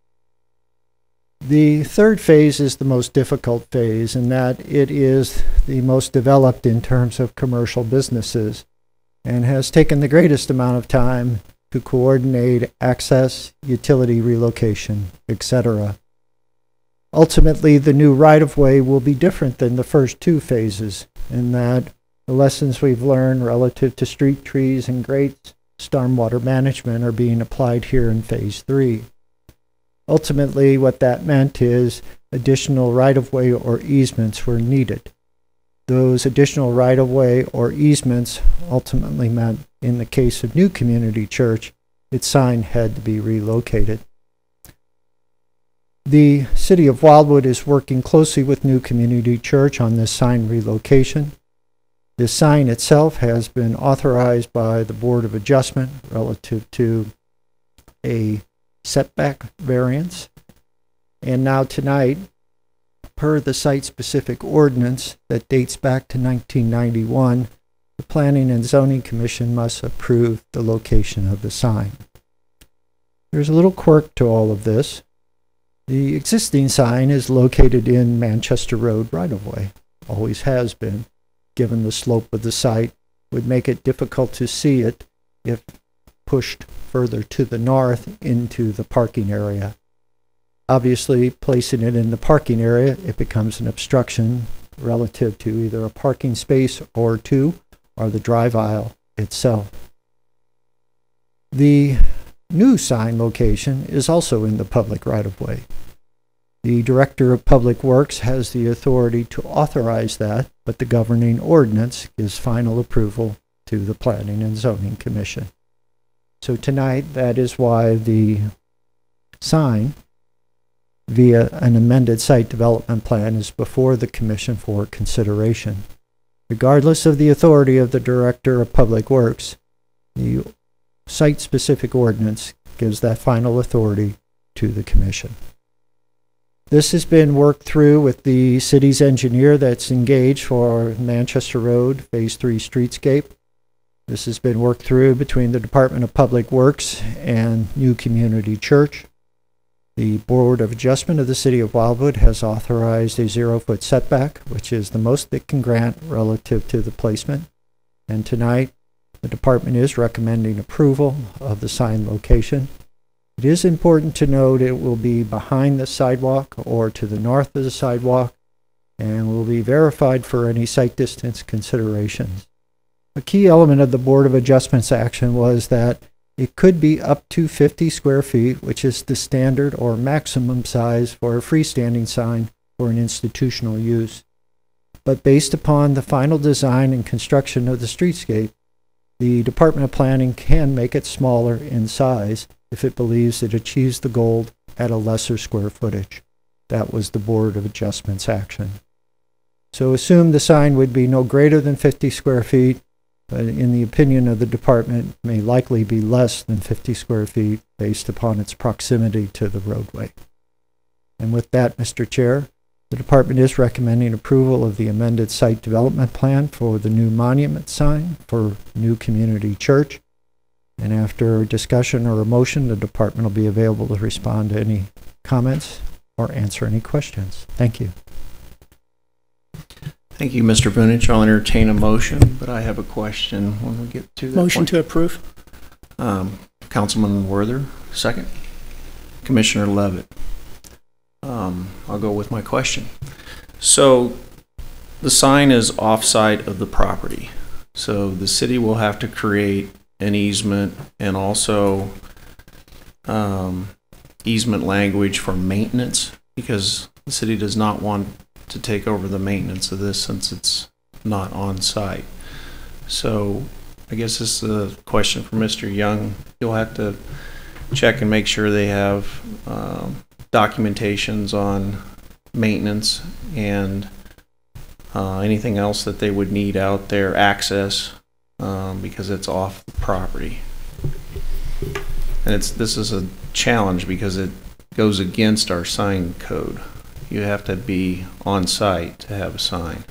The third phase is the most difficult phase in that it is the most developed in terms of commercial businesses and has taken the greatest amount of time to coordinate access, utility relocation, etc. Ultimately, the new right of way will be different than the first two phases in that the lessons we've learned relative to street trees and grates, stormwater management are being applied here in phase three. Ultimately, what that meant is additional right of way or easements were needed. Those additional right of way or easements ultimately meant, in the case of New Community Church, its sign had to be relocated. The City of Wildwood is working closely with New Community Church on this sign relocation. This sign itself has been authorized by the Board of Adjustment relative to a setback variance. And now tonight, per the site-specific ordinance that dates back to 1991, the Planning and Zoning Commission must approve the location of the sign. There's a little quirk to all of this. The existing sign is located in Manchester Road right-of-way, always has been, given the slope of the site, would make it difficult to see it if pushed further to the north into the parking area. Obviously, placing it in the parking area, it becomes an obstruction relative to either a parking space or two, or the drive aisle itself. The new sign location is also in the public right-of-way. The Director of Public Works has the authority to authorize that, but the governing ordinance gives final approval to the Planning and Zoning Commission. So tonight, that is why the sign via an amended site development plan is before the commission for consideration. Regardless of the authority of the Director of Public Works, the site-specific ordinance gives that final authority to the commission. This has been worked through with the city's engineer that's engaged for Manchester Road Phase 3 streetscape. This has been worked through between the Department of Public Works and New Community Church. The Board of Adjustment of the City of Wildwood has authorized a zero-foot setback, which is the most it can grant relative to the placement. And tonight, the department is recommending approval of the sign location. It is important to note it will be behind the sidewalk or to the north of the sidewalk and will be verified for any site distance considerations. A key element of the Board of Adjustments action was that it could be up to 50 square feet, which is the standard or maximum size for a freestanding sign for an institutional use. But based upon the final design and construction of the streetscape, the Department of Planning can make it smaller in size if it believes it achieves the goal at a lesser square footage. That was the Board of Adjustments action. So assume the sign would be no greater than 50 square feet, but in the opinion of the department, may likely be less than 50 square feet based upon its proximity to the roadway. And with that, Mr. Chair, the department is recommending approval of the amended site development plan for the new monument sign for New Community Church. And after discussion or a motion, the department will be available to respond to any comments or answer any questions. Thank you. Thank you, Mr. Vujnich. I'll entertain a motion, but I have a question when we get to that Motion point. to approve? Um, Councilman Werther, second. Commissioner Levitt. Um, I'll go with my question. So the sign is off-site of the property. So the city will have to create an easement and also um, easement language for maintenance because the city does not want to take over the maintenance of this since it's not on-site. So I guess this is a question for Mr. Young. You'll have to check and make sure they have um, documentations on maintenance and uh, anything else that they would need out there, access, um, because it's off the property. And it's, this is a challenge because it goes against our sign code. You have to be on site to have a sign.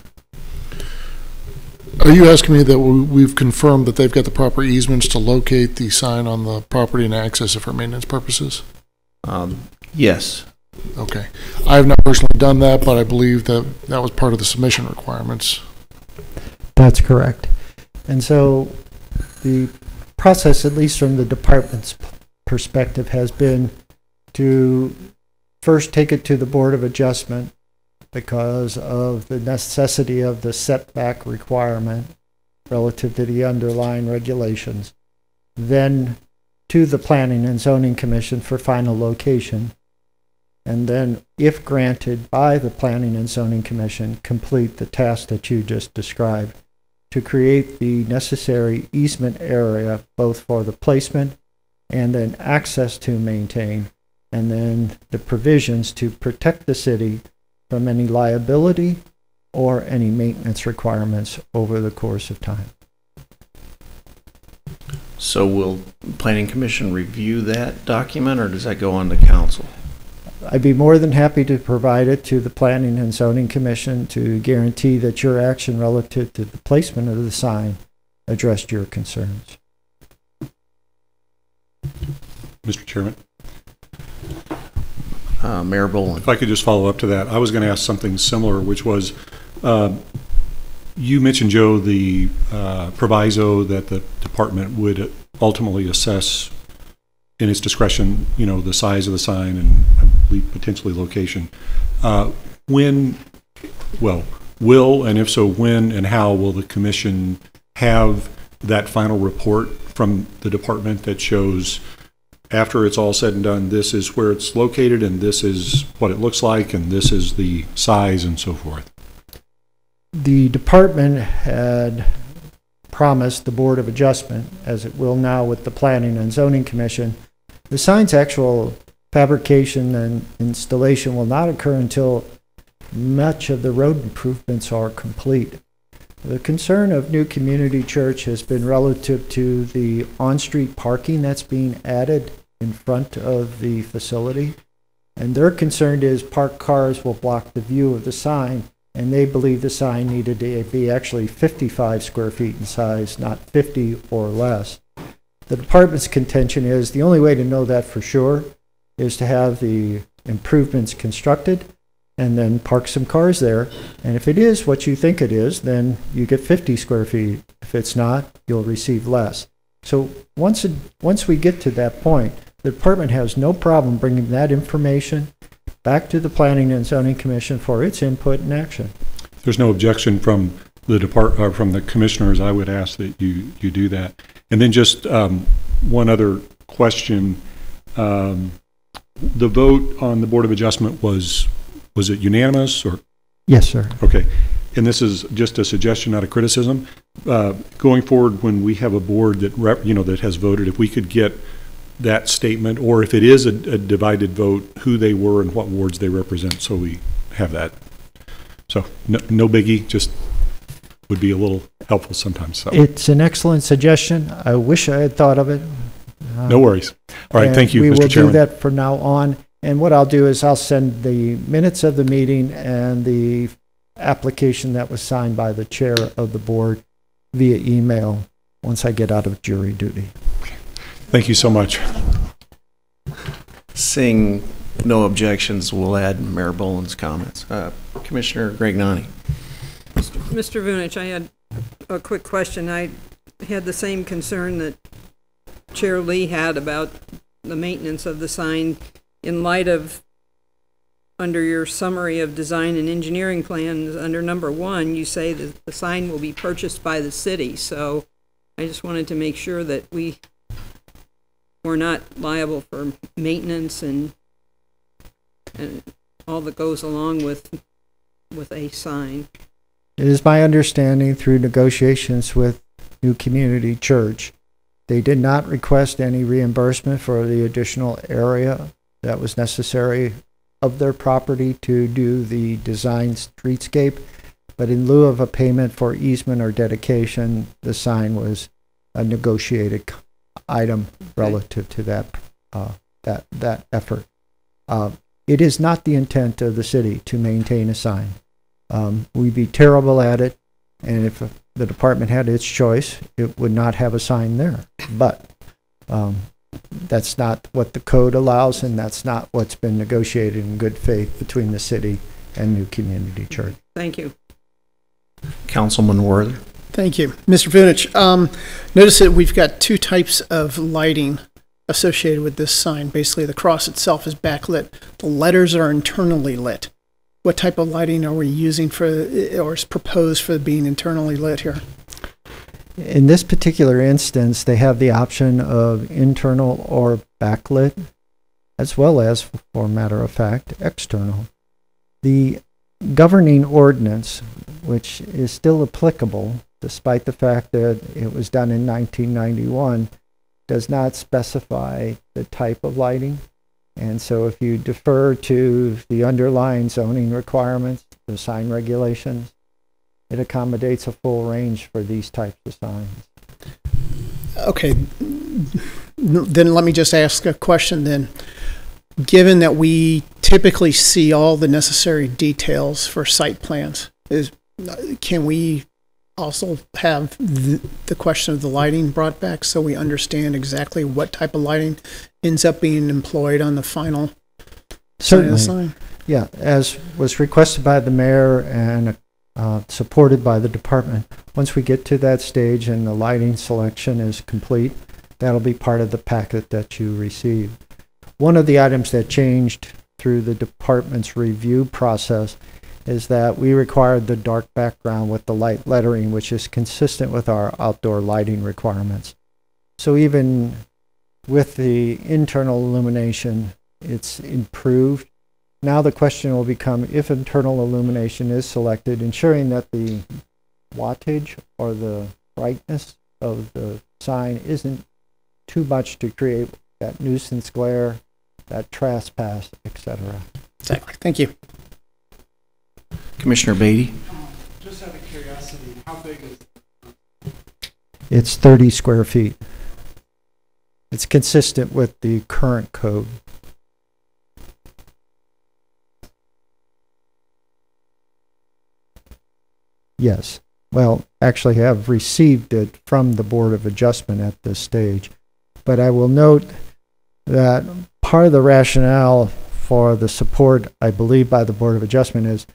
Are you asking me that we- we've confirmed that they've got the proper easements to locate the sign on the property and access it for maintenance purposes? Um, yes, Okay. I have not personally done that, but I believe that that was part of the submission requirements. That's correct. And so the process, at least from the department's perspective, has been to first take it to the Board of Adjustment because of the necessity of the setback requirement relative to the underlying regulations. Then to the Planning and Zoning Commission for final location. And then, if granted by the Planning and Zoning Commission, complete the task that you just described to create the necessary easement area, both for the placement and then access to maintain, and then the provisions to protect the city from any liability or any maintenance requirements over the course of time. so will planning commission review that document or does that go on to council? I'd be more than happy to provide it to the Planning and Zoning Commission to guarantee that your action relative to the placement of the sign addressed your concerns. Mr. Chairman, Uh, Mayor Bowlin. if I could just follow up to that, I was going to ask something similar, which was, um, you mentioned, Joe, the uh, proviso that the department would ultimately assess in its discretion, you know, the size of the sign and potentially location. Uh, When, well, will, and if so, when and how will the commission have that final report from the department that shows after it's all said and done, this is where it's located, and this is what it looks like, and this is the size and so forth. The department had promised the Board of Adjustment, as it will now with the Planning and Zoning Commission, the sign's actual fabrication and installation will not occur until much of the road improvements are complete. The concern of New Community Church has been relative to the on-street parking that's being added in front of the facility. And their concern is parked cars will block the view of the sign, and they believe the sign needed to be actually 55 square feet in size, not 50 or less. The department's contention is the only way to know that for sure is to have the improvements constructed and then park some cars there. And if it is what you think it is, then you get 50 square feet. If it's not, you'll receive less. So once, once we get to that point, The department has no problem bringing that information back to the Planning and Zoning Commission for its input and action. If there's no objection from the depart, or from the commissioners, I would ask that you, you do that. And then just um, one other question. Um, The vote on the Board of Adjustment was, was it unanimous or, Yes, sir. okay. And this is just a suggestion, not a criticism. Uh, Going forward, when we have a board that, rep- you know, that has voted, if we could get that statement, or if it is a a divided vote, who they were and what wards they represent, so we have that. So, no no biggie, just would be a little helpful sometimes, so, It's an excellent suggestion. I wish I had thought of it. Uh, no worries. All right, thank you, We Mr. will do that from now on. And what I'll do is I'll send the minutes of the meeting and the application that was signed by the chair of the board via email once I get out of jury duty. Thank you so much. Seeing no objections, we'll add Mayor Bowlin's comments. Uh, Commissioner Greg Nani. Mr. Vujnich, I had a quick question. I had the same concern that Chair Lee had about the maintenance of the sign in light of, under your summary of design and engineering plans, under number one, you say that the sign will be purchased by the city. So I just wanted to make sure that we were not liable for maintenance and, and all that goes along with, with a sign. It is my understanding through negotiations with New Community Church, they did not request any reimbursement for the additional area that was necessary of their property to do the design streetscape. But in lieu of a payment for easement or dedication, the sign was a negotiated c- item relative to that, uh, that, that effort. Uh, it is not the intent of the city to maintain a sign. Um, we'd be terrible at it, and if the department had its choice, it would not have a sign there. But um, that's not what the code allows, and that's not what's been negotiated in good faith between the city and New Community Church. Thank you. Councilman Worthy. Thank you. Mr. Vujnich, um, notice that we've got two types of lighting associated with this sign. Basically, the cross itself is backlit. The letters are internally lit. What type of lighting are we using for, or is proposed for being internally lit here? In this particular instance, they have the option of internal or backlit, as well as, for matter of fact, external. The governing ordinance, which is still applicable despite the fact that it was done in 1991, does not specify the type of lighting. And so if you defer to the underlying zoning requirements, the sign regulations, it accommodates a full range for these types of signs. Okay, then let me just ask a question then. Given that we typically see all the necessary details for site plans, is, can we also have the, the question of the lighting brought back so we understand exactly what type of lighting ends up being employed on the final sign of the Certainly. sign? Yeah, as was requested by the mayor and uh, supported by the department. Once we get to that stage and the lighting selection is complete, that'll be part of the packet that you receive. One of the items that changed through the department's review process is that we required the dark background with the light lettering, which is consistent with our outdoor lighting requirements. So even with the internal illumination, it's improved now the question will become if internal illumination is selected, ensuring that the wattage or the brightness of the sign isn't too much to create that nuisance glare, that trespass, etc. Exactly. Thank you. Commissioner Beatty. Just out of curiosity, how big is it? It's 30 square feet. It's consistent with the current code. Yes. Well, actually have received it from the Board of Adjustment at this stage. But I will note that part of the rationale for the support, I believe, by the Board of Adjustment is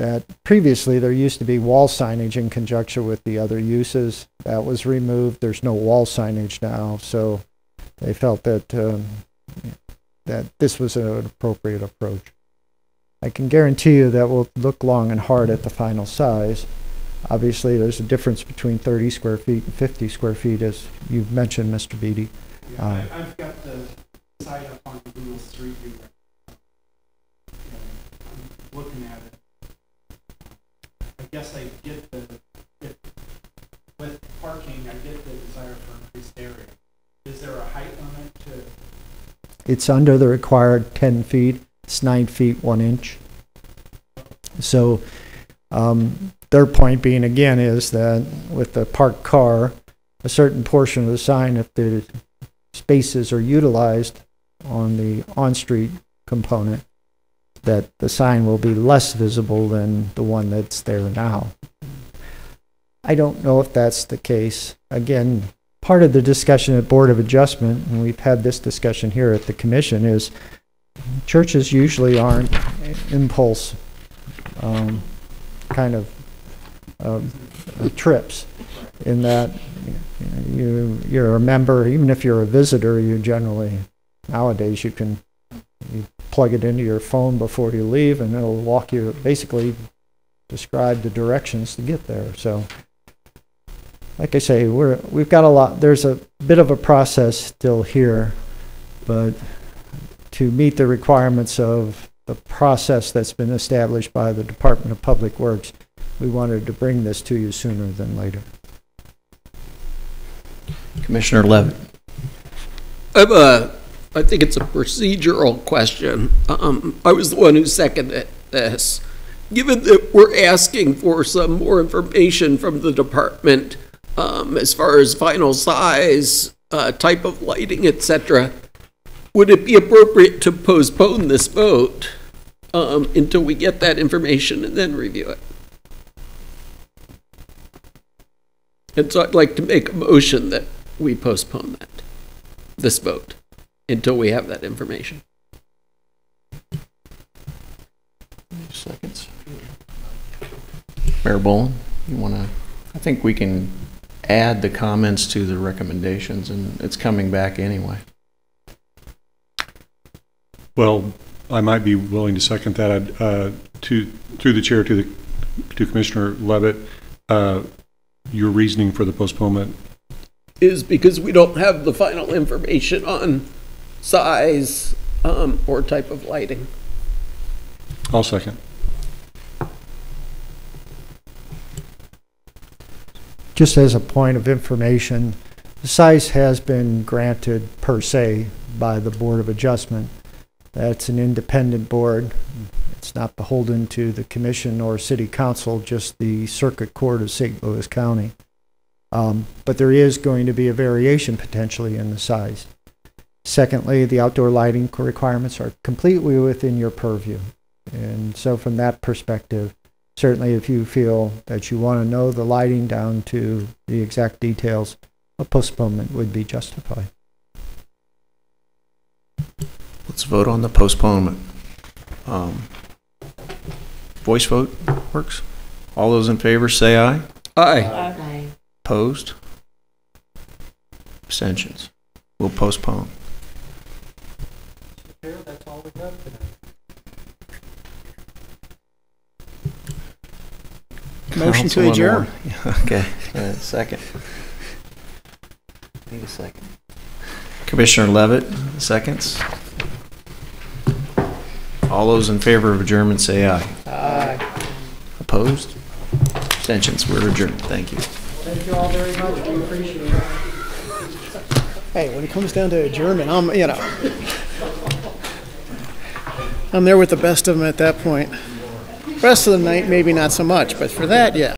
that previously there used to be wall signage in conjunction with the other uses. That was removed. There's no wall signage now. So they felt that, um, that this was an appropriate approach. I can guarantee you that we'll look long and hard at the final size. Obviously, there's a difference between 30 square feet and 50 square feet, as you've mentioned, Mr. Beatty. Yeah, Uh, I've got the site up on Google Street View. I'm looking at it. Guess I get the, if, with parking, I get the desire for increased area. Is there a height limit to, It's under the required 10 feet, it's 9 feet 1 inch. So um, their point being again is that with the parked car, a certain portion of the sign, if the spaces are utilized on the on-street component, that the sign will be less visible than the one that's there now. I don't know if that's the case. Again, part of the discussion at Board of Adjustment, and we've had this discussion here at the commission, is churches usually aren't impulse um, kind of um, trips in that you, you're a member, even if you're a visitor, you generally, nowadays, you can you plug it into your phone before you leave and it'll walk you, basically describe the directions to get there. So, like I say, we're, we've got a lot, there's a bit of a process still here, but to meet the requirements of the process that's been established by the Department of Public Works, we wanted to bring this to you sooner than later. Commissioner Levitt. I uh, have uh, a, I think it's a procedural question. Um, I was the one who seconded this. Given that we're asking for some more information from the department, um, as far as final size, uh, type of lighting, etc., would it be appropriate to postpone this vote, um, until we get that information and then review it? And so I'd like to make a motion that we postpone that, this vote, until we have that information. Seconds. Mayor Bowlin, you want to, I think we can add the comments to the recommendations, and it's coming back anyway. Well, I might be willing to second that. I'd, uh, To, through the chair to the, to Commissioner Levitt, uh, your reasoning for the postponement, Is because we don't have the final information on size, um, or type of lighting. I'll second. Just as a point of information, the size has been granted per se by the Board of Adjustment. That's an independent board. It's not beholden to the commission or city council, just the circuit court of St. Louis County. Um, but there is going to be a variation potentially in the size. Secondly, the outdoor lighting requirements are completely within your purview. And so from that perspective, certainly if you feel that you want to know the lighting down to the exact details, a postponement would be justified. Let's vote on the postponement. Um, Voice vote works? All those in favor say aye. Aye. Opposed? Abstentions? We'll postpone. That's all we have tonight. Motion to adjourn. [LAUGHS] Okay, uh, second. Need a second. Commissioner Levitt, seconds. All those in favor of adjournment say aye. Aye. Opposed? Abstentions? We're adjourned. Thank you. Thank you all very much. We appreciate it. Hey, when it comes down to adjournment, I'm, you know, I'm there with the best of them at that point. Rest of the night, maybe not so much, but for that, yeah.